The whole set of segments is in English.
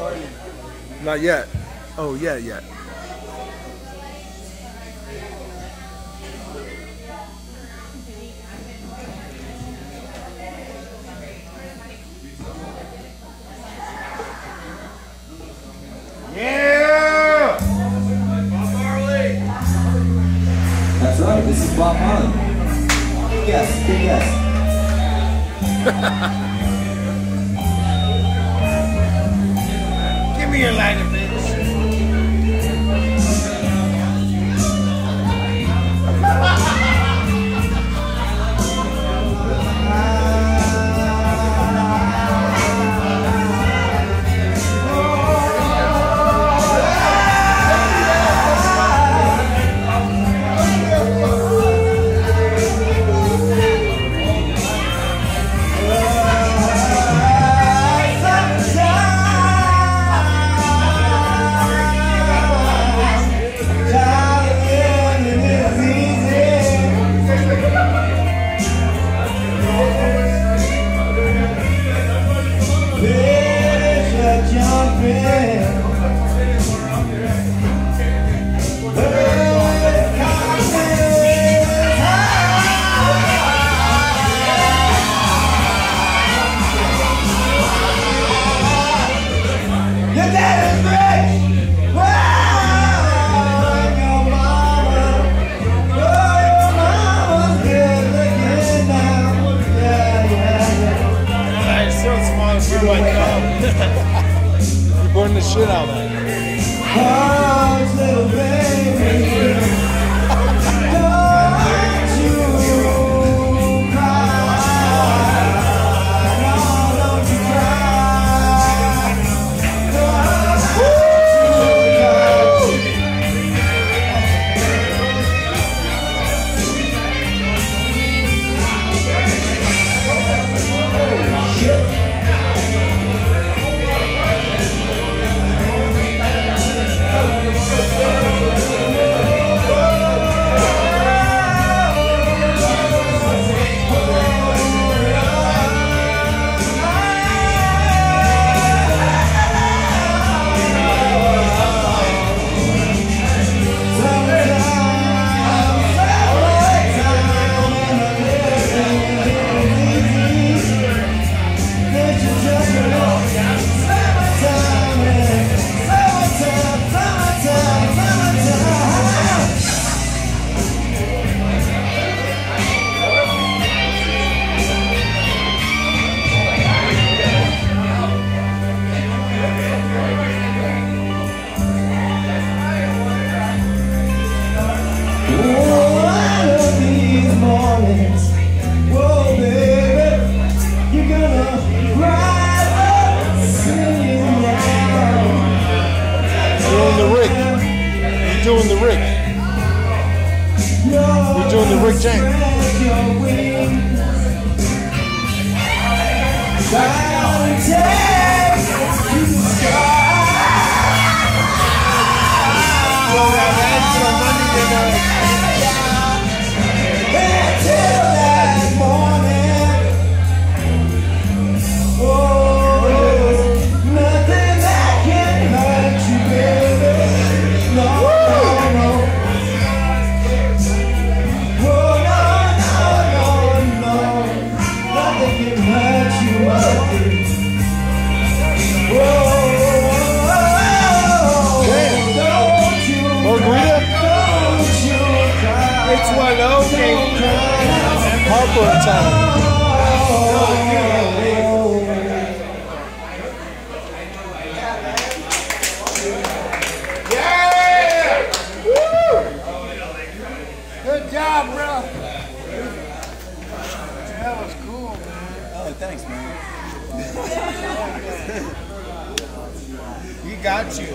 Not yet. Oh, yeah, yet. Yeah! That's right, this is Bob Marley. Yes, big yes. me your lighter, bitch. Burned the shit out of baby. Don't doing the Rick. You're doing the Rick James. Man. Oh, thanks, man. He got you.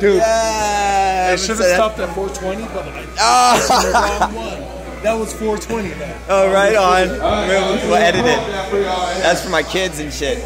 Dude, Yeah, I should have stopped at 420, but I Oh, wrong one. That was 420 though. oh, right on. We'll, we'll edit it. That's for my kids and shit.